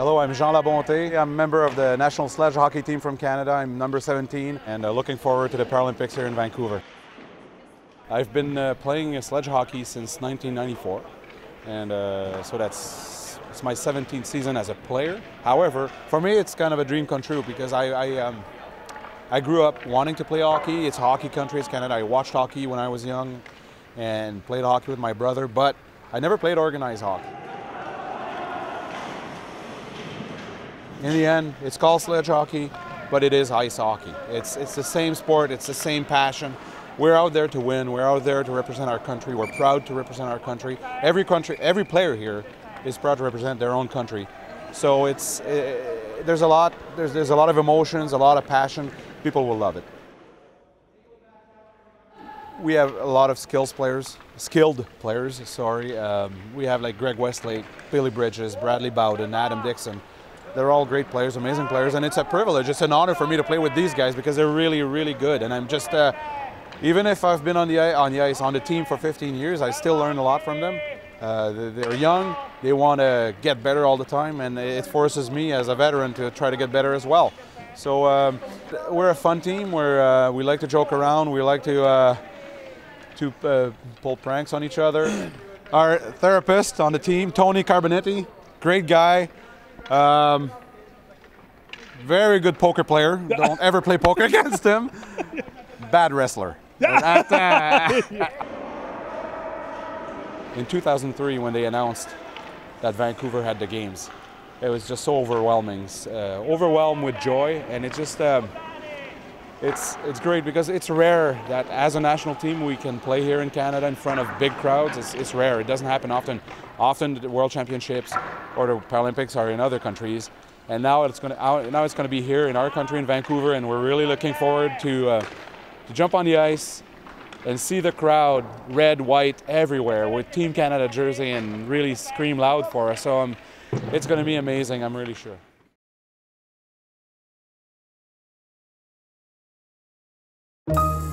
Hello, I'm Jean Labonté. I'm a member of the national sledge hockey team from Canada. I'm number 17 and uh, looking forward to the Paralympics here in Vancouver. I've been uh, playing sledge hockey since 1994 and uh, so that's it's my 17th season as a player. However, for me it's kind of a dream come true because I, I, um, I grew up wanting to play hockey. It's hockey country, it's Canada. I watched hockey when I was young and played hockey with my brother, but I never played organized hockey. In the end, it's called sledge hockey, but it is ice hockey. It's, it's the same sport, it's the same passion. We're out there to win, we're out there to represent our country, we're proud to represent our country. Every country, every player here is proud to represent their own country. So it's, uh, there's a lot, there's, there's a lot of emotions, a lot of passion. People will love it. We have a lot of skills players, skilled players, sorry. Um, we have like Greg Westlake, Billy Bridges, Bradley Bowden, Adam Dixon. They're all great players, amazing players, and it's a privilege. It's an honor for me to play with these guys because they're really, really good. And I'm just, uh, even if I've been on the on the ice on the team for 15 years, I still learn a lot from them. Uh, they're young, they want to get better all the time, and it forces me as a veteran to try to get better as well. So um, we're a fun team. Where uh, we like to joke around. We like to uh, to uh, pull pranks on each other. Our therapist on the team, Tony Carbonetti, great guy. Um, very good poker player. Don't ever play poker against him. Bad wrestler. In 2003, when they announced that Vancouver had the games, it was just so overwhelming. Uh, overwhelmed with joy, and it just. Um, it's it's great because it's rare that as a national team we can play here in Canada in front of big crowds. It's, it's rare. It doesn't happen often. Often the World Championships or the Paralympics are in other countries, and now it's going to now it's going to be here in our country in Vancouver, and we're really looking forward to uh, to jump on the ice and see the crowd red, white everywhere with Team Canada jersey and really scream loud for us. So um, it's going to be amazing. I'm really sure. you